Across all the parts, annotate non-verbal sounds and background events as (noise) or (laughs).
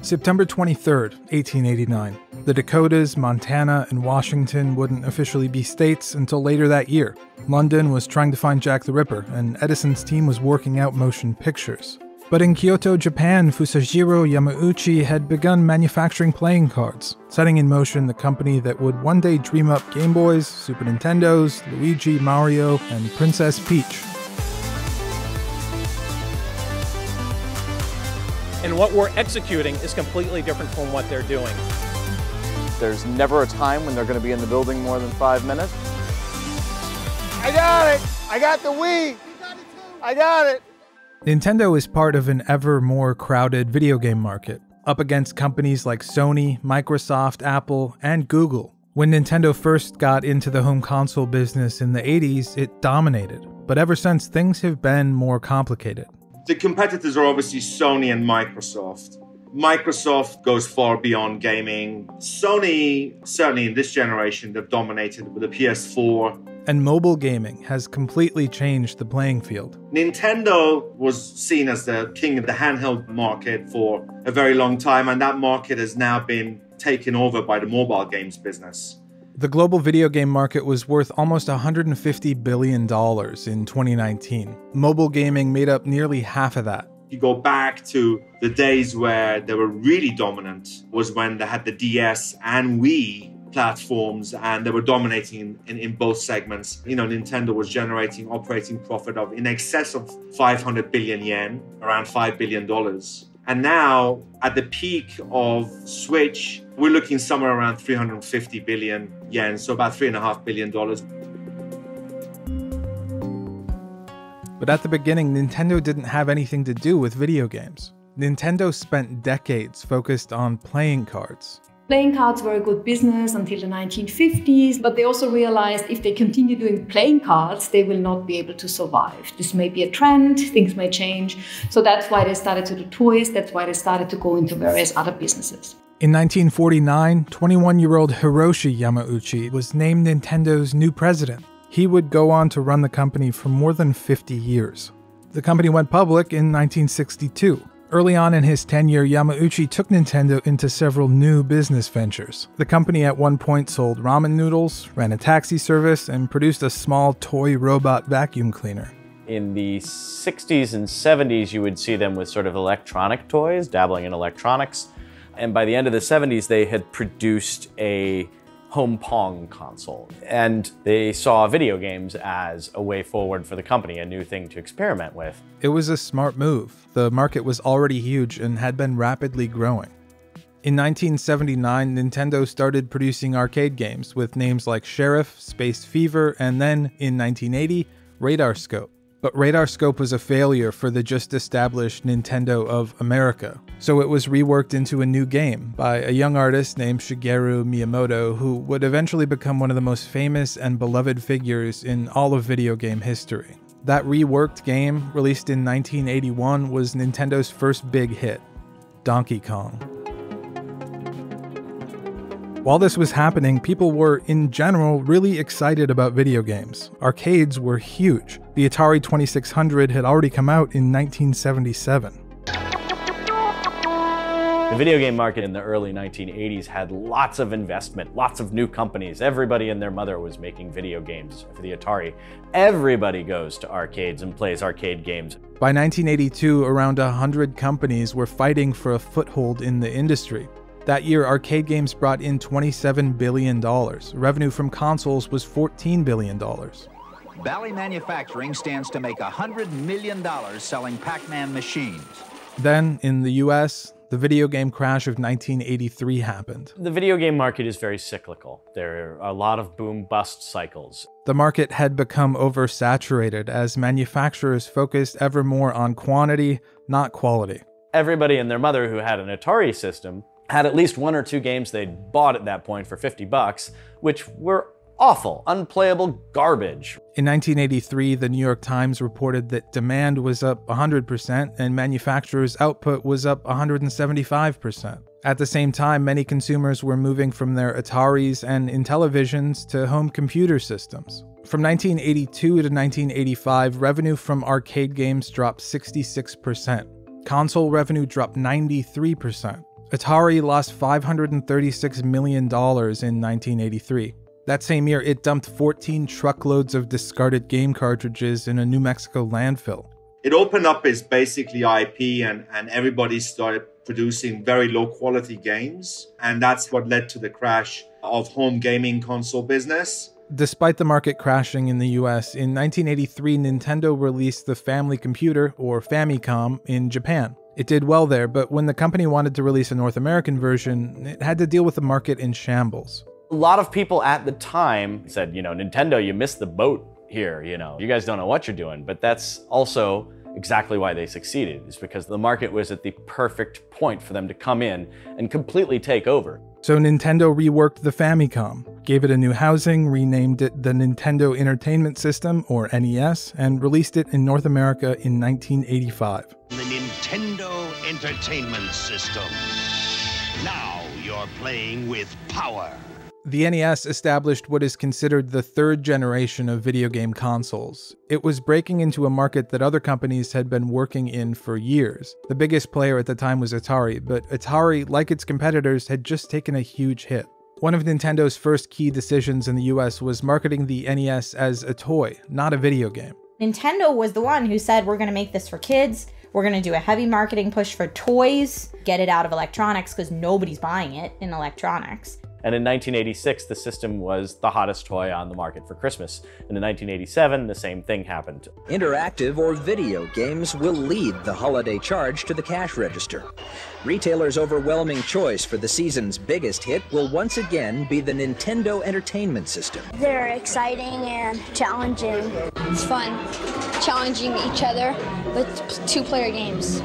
September 23rd, 1889. The Dakotas, Montana, and Washington wouldn't officially be states until later that year. London was trying to find Jack the Ripper, and Edison's team was working out motion pictures. But in Kyoto, Japan, Fusajiro Yamauchi had begun manufacturing playing cards, setting in motion the company that would one day dream up Game Boys, Super Nintendos, Luigi, Mario, and Princess Peach. And what we're executing is completely different from what they're doing. There's never a time when they're going to be in the building more than five minutes. I got it! I got the Wii! I got it! Nintendo is part of an ever more crowded video game market, up against companies like Sony, Microsoft, Apple, and Google. When Nintendo first got into the home console business in the 80s, it dominated. But ever since, things have been more complicated. The competitors are obviously Sony and Microsoft. Microsoft goes far beyond gaming. Sony, certainly in this generation, they've dominated with the PS4. And mobile gaming has completely changed the playing field. Nintendo was seen as the king of the handheld market for a very long time, and that market has now been taken over by the mobile games business. The global video game market was worth almost $150 billion in 2019. Mobile gaming made up nearly half of that. You go back to the days where they were really dominant, was when they had the DS and Wii platforms and they were dominating in, in both segments. You know, Nintendo was generating operating profit of in excess of 500 billion yen, around $5 billion. And now, at the peak of Switch, we're looking somewhere around 350 billion yen, so about $3.5 billion. But at the beginning, Nintendo didn't have anything to do with video games. Nintendo spent decades focused on playing cards. Playing cards were a good business until the 1950s, but they also realized if they continue doing playing cards, they will not be able to survive. This may be a trend, things may change. So that's why they started to do toys, that's why they started to go into various other businesses. In 1949, 21 year old Hiroshi Yamauchi was named Nintendo's new president. He would go on to run the company for more than 50 years. The company went public in 1962. Early on in his tenure, Yamauchi took Nintendo into several new business ventures. The company at one point sold ramen noodles, ran a taxi service, and produced a small toy robot vacuum cleaner. In the 60s and 70s, you would see them with sort of electronic toys, dabbling in electronics. And by the end of the 70s, they had produced a home Pong console. And they saw video games as a way forward for the company, a new thing to experiment with. It was a smart move. The market was already huge and had been rapidly growing. In 1979, Nintendo started producing arcade games with names like Sheriff, Space Fever, and then, in 1980, Radar Scope. But Radar Scope was a failure for the just established Nintendo of America, so it was reworked into a new game by a young artist named Shigeru Miyamoto, who would eventually become one of the most famous and beloved figures in all of video game history. That reworked game, released in 1981, was Nintendo's first big hit Donkey Kong. While this was happening, people were, in general, really excited about video games. Arcades were huge. The Atari 2600 had already come out in 1977. The video game market in the early 1980s had lots of investment, lots of new companies. Everybody and their mother was making video games for the Atari. Everybody goes to arcades and plays arcade games. By 1982, around 100 companies were fighting for a foothold in the industry. That year, arcade games brought in $27 billion. Revenue from consoles was $14 billion. Bally Manufacturing stands to make $100 million selling Pac Man machines. Then, in the US, the video game crash of 1983 happened. The video game market is very cyclical. There are a lot of boom bust cycles. The market had become oversaturated as manufacturers focused ever more on quantity, not quality. Everybody and their mother who had an Atari system had at least one or two games they'd bought at that point for 50 bucks, which were awful, unplayable garbage. In 1983, the New York Times reported that demand was up 100% and manufacturers' output was up 175%. At the same time, many consumers were moving from their Ataris and Intellivisions to home computer systems. From 1982 to 1985, revenue from arcade games dropped 66%. Console revenue dropped 93%. Atari lost $536 million in 1983. That same year, it dumped 14 truckloads of discarded game cartridges in a New Mexico landfill. It opened up its basically IP, and, and everybody started producing very low quality games. And that's what led to the crash of home gaming console business. Despite the market crashing in the US, in 1983 Nintendo released the Family Computer, or Famicom, in Japan. It did well there, but when the company wanted to release a North American version, it had to deal with a market in shambles. A lot of people at the time said, you know, Nintendo, you missed the boat here, you know. You guys don't know what you're doing, but that's also exactly why they succeeded, is because the market was at the perfect point for them to come in and completely take over. So Nintendo reworked the Famicom, gave it a new housing, renamed it the Nintendo Entertainment System, or NES, and released it in North America in 1985. The Nintendo Entertainment System. Now you're playing with power. The NES established what is considered the third generation of video game consoles. It was breaking into a market that other companies had been working in for years. The biggest player at the time was Atari, but Atari, like its competitors, had just taken a huge hit. One of Nintendo's first key decisions in the US was marketing the NES as a toy, not a video game. Nintendo was the one who said, We're going to make this for kids. We're going to do a heavy marketing push for toys, get it out of electronics because nobody's buying it in electronics. And in 1986, the system was the hottest toy on the market for Christmas. And in 1987, the same thing happened. Interactive or video games will lead the holiday charge to the cash register. Retailers' overwhelming choice for the season's biggest hit will once again be the Nintendo Entertainment System. They're exciting and challenging. It's fun challenging each other with two player games.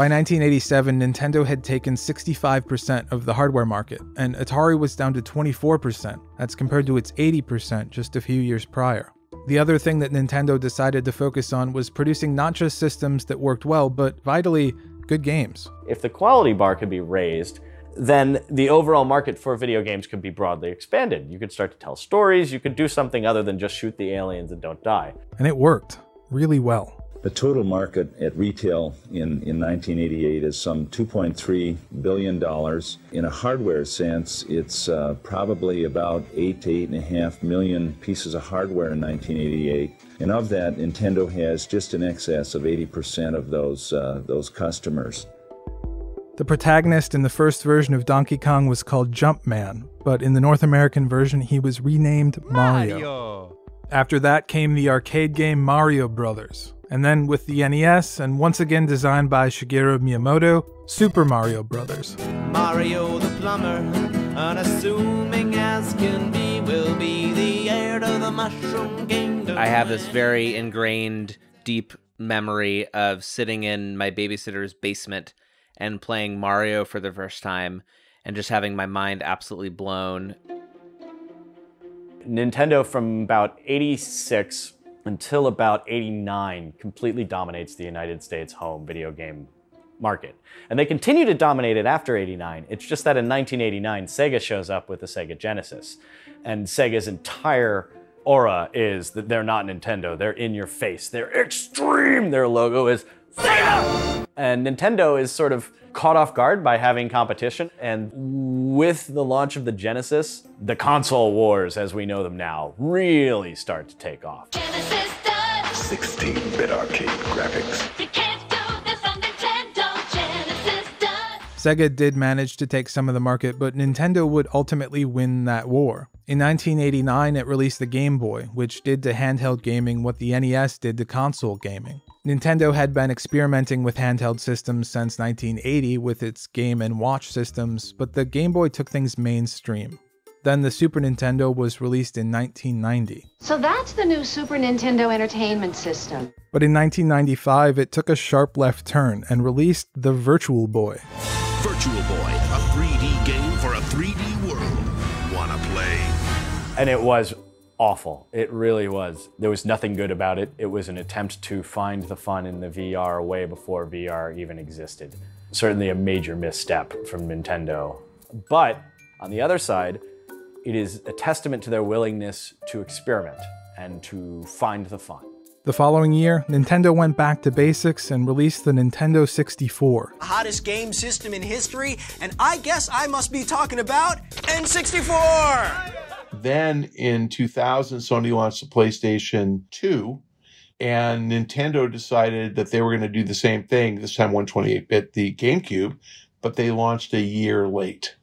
By 1987, Nintendo had taken 65% of the hardware market, and Atari was down to 24%. That's compared to its 80% just a few years prior. The other thing that Nintendo decided to focus on was producing not just systems that worked well, but vitally, good games. If the quality bar could be raised, then the overall market for video games could be broadly expanded. You could start to tell stories, you could do something other than just shoot the aliens and don't die. And it worked really well. The total market at retail in, in 1988 is some $2.3 billion. In a hardware sense, it's uh, probably about 8 to 8.5 million pieces of hardware in 1988. And of that, Nintendo has just in excess of 80% of those, uh, those customers. The protagonist in the first version of Donkey Kong was called Jumpman, but in the North American version, he was renamed Mario. Mario. After that came the arcade game Mario Brothers, and then with the NES, and once again designed by Shigeru Miyamoto, Super Mario Bros. Mario the plumber, unassuming as can be, will be the heir to the Mushroom Kingdom. I have this very ingrained, deep memory of sitting in my babysitter's basement and playing Mario for the first time and just having my mind absolutely blown. Nintendo from about 86 until about 89 completely dominates the United States home video game market. And they continue to dominate it after 89. It's just that in 1989, Sega shows up with the Sega Genesis. And Sega's entire aura is that they're not Nintendo. They're in your face. They're extreme. Their logo is Sega! And Nintendo is sort of caught off guard by having competition. And with the launch of the Genesis, the console wars, as we know them now, really start to take off. Genesis does. 16-bit arcade graphics. Sega did manage to take some of the market, but Nintendo would ultimately win that war. In 1989, it released the Game Boy, which did to handheld gaming what the NES did to console gaming. Nintendo had been experimenting with handheld systems since 1980 with its Game and Watch systems, but the Game Boy took things mainstream. Then the Super Nintendo was released in 1990. So that's the new Super Nintendo Entertainment System. But in 1995, it took a sharp left turn and released the Virtual Boy. Virtual Boy, a 3D game for a 3D world. Wanna play? And it was awful. It really was. There was nothing good about it. It was an attempt to find the fun in the VR way before VR even existed. Certainly a major misstep from Nintendo. But on the other side, it is a testament to their willingness to experiment and to find the fun. The following year, Nintendo went back to basics and released the Nintendo 64. Hottest game system in history, and I guess I must be talking about N64! Then in 2000, Sony launched the PlayStation 2, and Nintendo decided that they were going to do the same thing, this time 128 bit, the GameCube, but they launched a year late.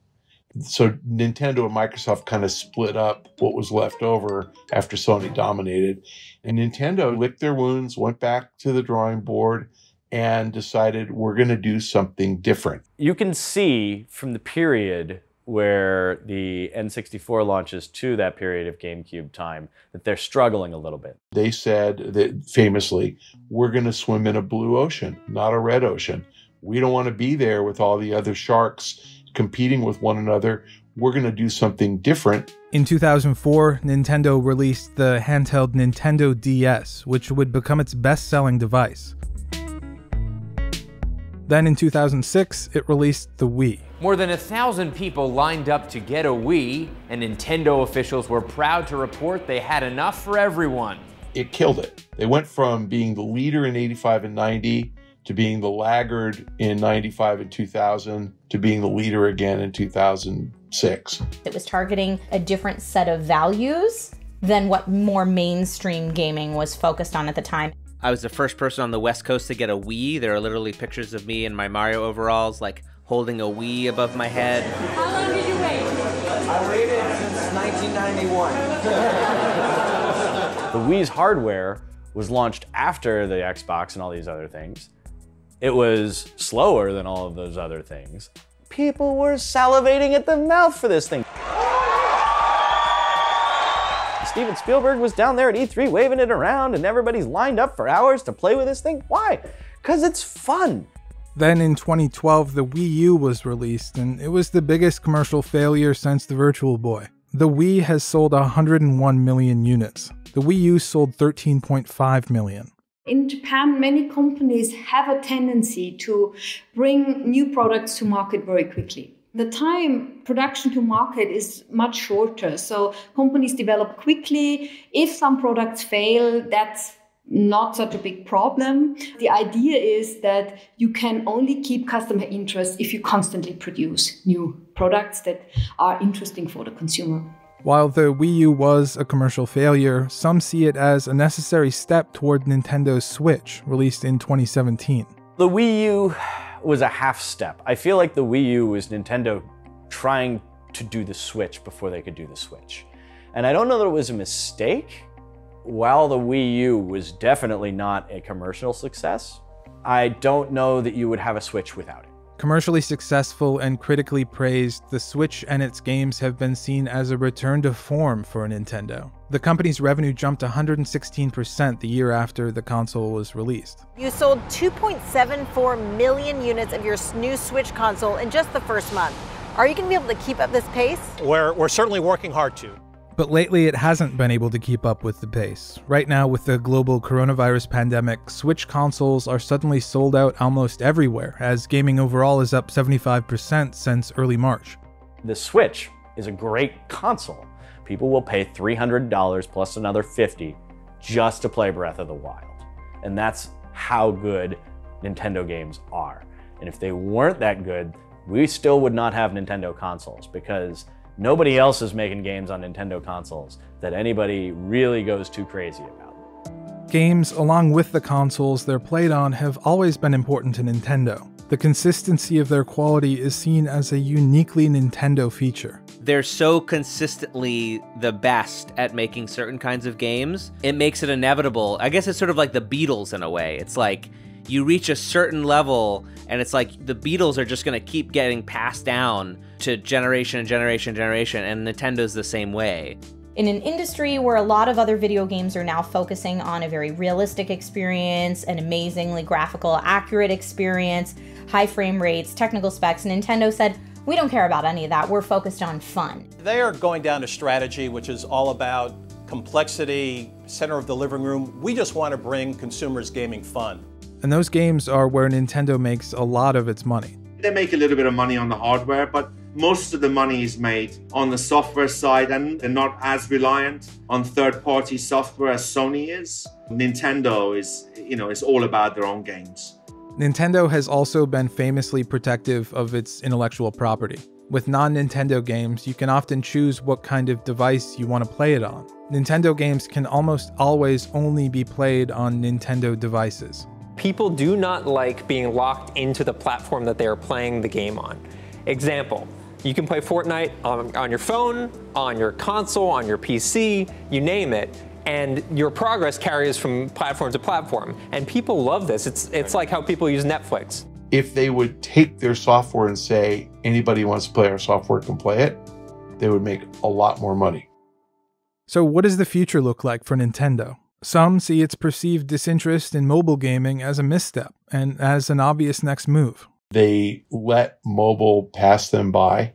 So Nintendo and Microsoft kind of split up what was left over after Sony dominated. And Nintendo licked their wounds, went back to the drawing board, and decided we're going to do something different. You can see from the period where the N64 launches to that period of GameCube time that they're struggling a little bit. They said that famously, we're going to swim in a blue ocean, not a red ocean. We don't want to be there with all the other sharks competing with one another. We're going to do something different. In 2004, Nintendo released the handheld Nintendo DS, which would become its best selling device. Then in 2006, it released the Wii. More than a thousand people lined up to get a Wii, and Nintendo officials were proud to report they had enough for everyone. It killed it. They went from being the leader in 85 and 90 to being the laggard in 95 and 2000 to being the leader again in 2006. It was targeting a different set of values than what more mainstream gaming was focused on at the time. I was the first person on the West Coast to get a Wii. There are literally pictures of me in my Mario overalls, like holding a Wii above my head. How long did you wait? I waited since 1991. (laughs) the Wii's hardware was launched after the Xbox and all these other things. It was slower than all of those other things. People were salivating at the mouth for this thing. Steven Spielberg was down there at E3 waving it around, and everybody's lined up for hours to play with this thing. Why? Because it's fun. Then in 2012, the Wii U was released, and it was the biggest commercial failure since the Virtual Boy. The Wii has sold 101 million units. The Wii U sold 13.5 million. In Japan, many companies have a tendency to bring new products to market very quickly. The time production to market is much shorter, so companies develop quickly. If some products fail, that's not such a big problem. The idea is that you can only keep customer interest if you constantly produce new products that are interesting for the consumer. While the Wii U was a commercial failure, some see it as a necessary step toward Nintendo's Switch, released in 2017. The Wii U was a half step. I feel like the Wii U was Nintendo trying to do the Switch before they could do the Switch. And I don't know that it was a mistake. While the Wii U was definitely not a commercial success, I don't know that you would have a Switch without it. Commercially successful and critically praised, the Switch and its games have been seen as a return to form for Nintendo. The company's revenue jumped 116% the year after the console was released. You sold 2.74 million units of your new Switch console in just the first month. Are you going to be able to keep up this pace? We're, we're certainly working hard to. But lately, it hasn't been able to keep up with the pace. Right now, with the global coronavirus pandemic, Switch consoles are suddenly sold out almost everywhere, as gaming overall is up 75% since early March. The Switch is a great console. People will pay $300 plus another 50 just to play Breath of the Wild. And that's how good Nintendo games are. And if they weren't that good, we still would not have Nintendo consoles because Nobody else is making games on Nintendo consoles that anybody really goes too crazy about. Games, along with the consoles they're played on, have always been important to Nintendo. The consistency of their quality is seen as a uniquely Nintendo feature. They're so consistently the best at making certain kinds of games, it makes it inevitable. I guess it's sort of like the Beatles in a way. It's like you reach a certain level and it's like the Beatles are just going to keep getting passed down to generation and generation and generation and Nintendo's the same way. In an industry where a lot of other video games are now focusing on a very realistic experience, an amazingly graphical, accurate experience, high frame rates, technical specs, Nintendo said, we don't care about any of that. We're focused on fun. They are going down a strategy which is all about complexity, center of the living room. We just want to bring consumers gaming fun. And those games are where Nintendo makes a lot of its money. They make a little bit of money on the hardware, but most of the money is made on the software side and they're not as reliant on third-party software as Sony is. Nintendo is, you know, is all about their own games. Nintendo has also been famously protective of its intellectual property. With non Nintendo games, you can often choose what kind of device you want to play it on. Nintendo games can almost always only be played on Nintendo devices. People do not like being locked into the platform that they are playing the game on. Example, you can play Fortnite on, on your phone, on your console, on your PC, you name it, and your progress carries from platform to platform. And people love this. It's, it's like how people use Netflix if they would take their software and say anybody who wants to play our software can play it, they would make a lot more money. So, what does the future look like for Nintendo? Some see its perceived disinterest in mobile gaming as a misstep and as an obvious next move. They let mobile pass them by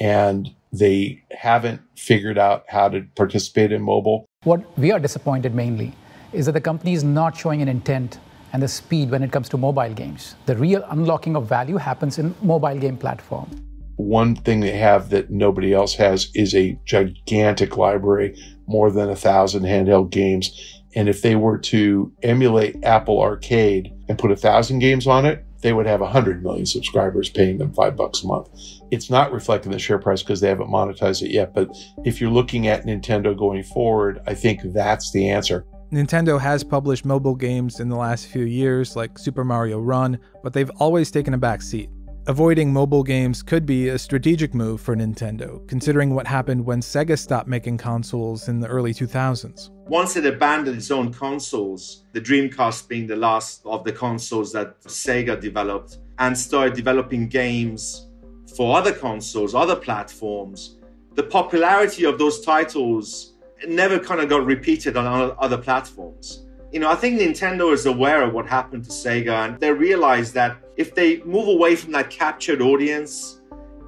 and they haven't figured out how to participate in mobile. What we are disappointed mainly is that the company is not showing an intent and the speed when it comes to mobile games. The real unlocking of value happens in mobile game platform. One thing they have that nobody else has is a gigantic library, more than a thousand handheld games. And if they were to emulate Apple Arcade and put a thousand games on it, they would have 100 million subscribers paying them five bucks a month. It's not reflecting the share price because they haven't monetized it yet. But if you're looking at Nintendo going forward, I think that's the answer. Nintendo has published mobile games in the last few years, like Super Mario Run, but they've always taken a back seat. Avoiding mobile games could be a strategic move for Nintendo, considering what happened when Sega stopped making consoles in the early 2000s. Once it abandoned its own consoles, the Dreamcast being the last of the consoles that Sega developed, and started developing games for other consoles, other platforms, the popularity of those titles never kind of got repeated on other platforms. You know, I think Nintendo is aware of what happened to Sega and they realize that if they move away from that captured audience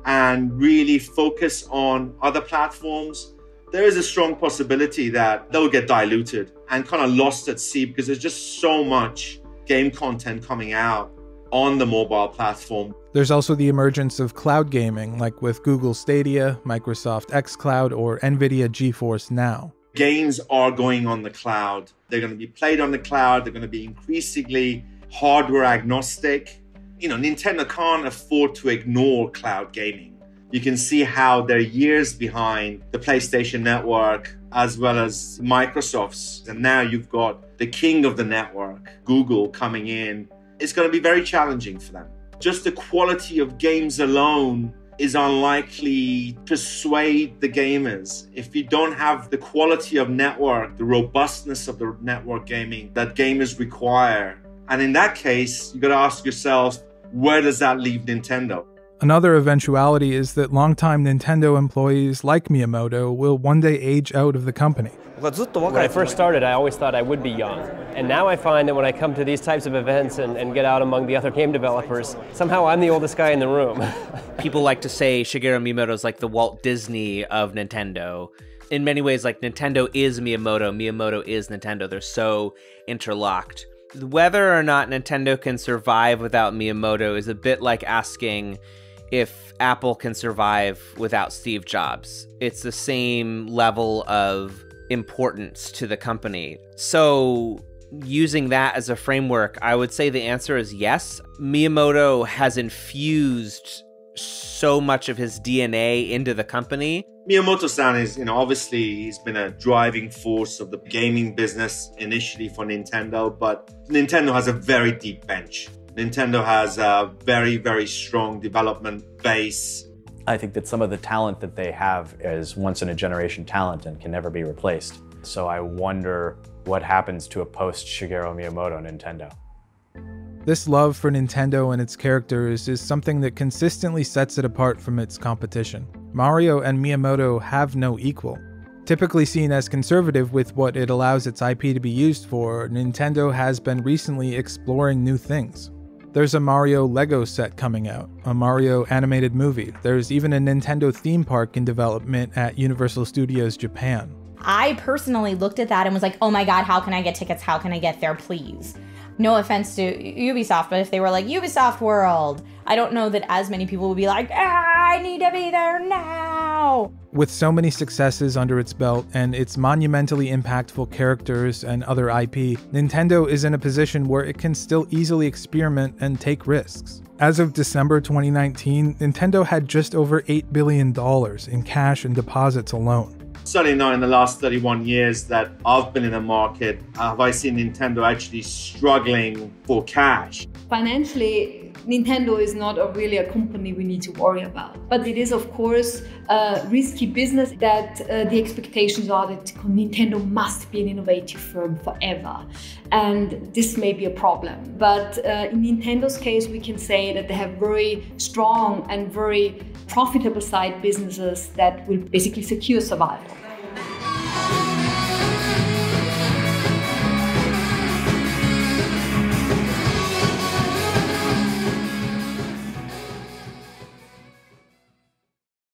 and really focus on other platforms, there is a strong possibility that they'll get diluted and kind of lost at sea because there's just so much game content coming out on the mobile platform. There's also the emergence of cloud gaming, like with Google Stadia, Microsoft xCloud, or Nvidia GeForce Now. Games are going on the cloud. They're going to be played on the cloud. They're going to be increasingly hardware agnostic. You know, Nintendo can't afford to ignore cloud gaming. You can see how they're years behind the PlayStation Network as well as Microsoft's. And now you've got the king of the network, Google, coming in it's going to be very challenging for them. Just the quality of games alone is unlikely to persuade the gamers. If you don't have the quality of network, the robustness of the network gaming that gamers require, and in that case, you've got to ask yourself, where does that leave Nintendo? Another eventuality is that longtime Nintendo employees like Miyamoto will one day age out of the company. When I first started, I always thought I would be young. And now I find that when I come to these types of events and, and get out among the other game developers, somehow I'm the oldest guy in the room. (laughs) People like to say Shigeru Miyamoto is like the Walt Disney of Nintendo. In many ways, like Nintendo is Miyamoto, Miyamoto is Nintendo. They're so interlocked. Whether or not Nintendo can survive without Miyamoto is a bit like asking if Apple can survive without Steve Jobs. It's the same level of importance to the company. So, using that as a framework, I would say the answer is yes. Miyamoto has infused so much of his DNA into the company. Miyamoto-san is, you know, obviously he's been a driving force of the gaming business initially for Nintendo, but Nintendo has a very deep bench. Nintendo has a very, very strong development base I think that some of the talent that they have is once in a generation talent and can never be replaced. So I wonder what happens to a post Shigeru Miyamoto Nintendo. This love for Nintendo and its characters is something that consistently sets it apart from its competition. Mario and Miyamoto have no equal. Typically seen as conservative with what it allows its IP to be used for, Nintendo has been recently exploring new things. There's a Mario Lego set coming out, a Mario animated movie. There's even a Nintendo theme park in development at Universal Studios Japan. I personally looked at that and was like, oh my god, how can I get tickets? How can I get there, please? No offense to Ubisoft, but if they were like Ubisoft World, I don't know that as many people would be like, ah, I need to be there now. With so many successes under its belt and its monumentally impactful characters and other IP, Nintendo is in a position where it can still easily experiment and take risks. As of December 2019, Nintendo had just over $8 billion in cash and deposits alone. Certainly not in the last 31 years that I've been in the market have I seen Nintendo actually struggling for cash. Financially, Nintendo is not a really a company we need to worry about. But it is, of course, a risky business that uh, the expectations are that Nintendo must be an innovative firm forever. And this may be a problem. But uh, in Nintendo's case, we can say that they have very strong and very profitable side businesses that will basically secure survival.